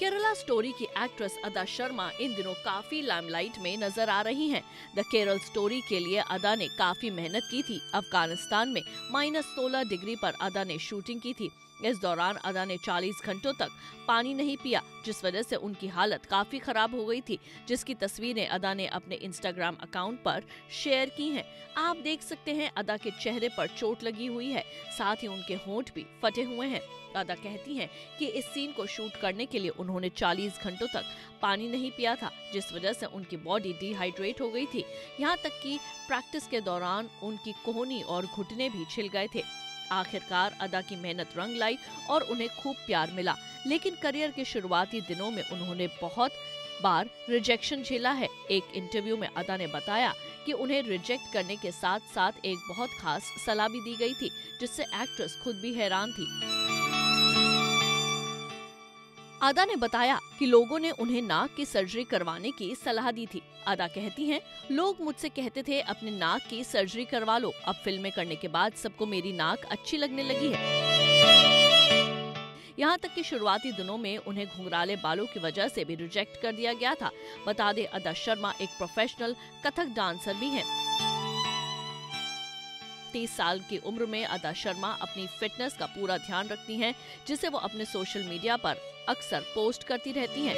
Kerala story की actress अदा शर्मा इन दिनों काफ़ी लाइमलाइट में नज़र आ रही हैं। द केरल स्टोरी के लिए अदा ने काफ़ी मेहनत की थी अफ़गानिस्तान में माइनस सोलह डिग्री पर अदा ने शूटिंग की थी इस दौरान अदा ने 40 घंटों तक पानी नहीं पिया, जिस वजह से उनकी हालत काफ़ी खराब हो गई थी, जिसकी तस्वीरें अदा ने अपने इंस्टाग्राम अकाउंट पर शेयर की हैं। आप देख सकते हैं, अदा के चेहरे पर चोट लगी हुई है, साथ ही उनके होंठ भी फटे हुए हैं। अदा कहती हैं कि इस सीन को शूट करने के लिए उन्होंने 40 घंटों तक पानी नहीं पिया था, जिस वजह से उनकी बॉडी डिहाइड्रेट हो गई थी। यहाँ तक कि प्रैक्टिस के दौरान उनकी कोहनी और घुटने भी छिल गए थे। आखिरकार अदा की मेहनत रंग लाई और उन्हें खूब प्यार मिला। लेकिन करियर के शुरुआती दिनों में उन्होंने बहुत बार रिजेक्शन झेला है। एक इंटरव्यू में अदा ने बताया कि उन्हें रिजेक्ट करने के साथ साथ एक बहुत खास सलाह भी दी गई थी, जिससे एक्ट्रेस खुद भी हैरान थी। अदा ने बताया कि लोगों ने उन्हें नाक की सर्जरी करवाने की सलाह दी थी। अदा कहती हैं, लोग मुझसे कहते थे, अपने नाक की सर्जरी करवा लो। अब फ़िल्में करने के बाद सबको मेरी नाक अच्छी लगने लगी है। यहाँ तक कि शुरुआती दिनों में उन्हें घुंघराले बालों की वजह से भी रिजेक्ट कर दिया गया था। बता दें अदा शर्मा एक प्रोफेशनल कथक डांसर भी हैं। तीस साल की उम्र में अदा शर्मा अपनी फिटनेस का पूरा ध्यान रखती हैं, जिसे वो अपने सोशल मीडिया पर अक्सर पोस्ट करती रहती हैं।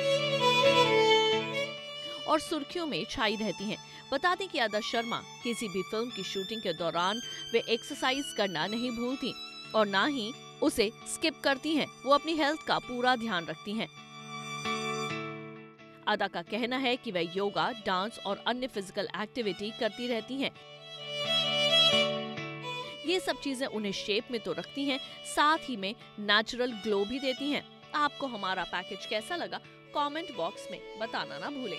और सुर्खियों में छाई रहती हैं। बता दें कि अदा शर्मा किसी भी फ़िल्म की शूटिंग के दौरान वे एक्सरसाइज करना नहीं भूलती और ना ही उसे स्किप करती हैं, वो अपनी हेल्थ का पूरा ध्यान रखती हैं। अदा का कहना है कि वह योगा, डांस और अन्य फ़िज़िकल एक्टिविटी करती रहती हैं। ये सब चीज़ें उन्हें शेप में तो रखती हैं, साथ ही में नेचुरल ग्लो भी देती हैं। आपको हमारा पैकेज कैसा लगा कमेंट बॉक्स में बताना ना भूलें।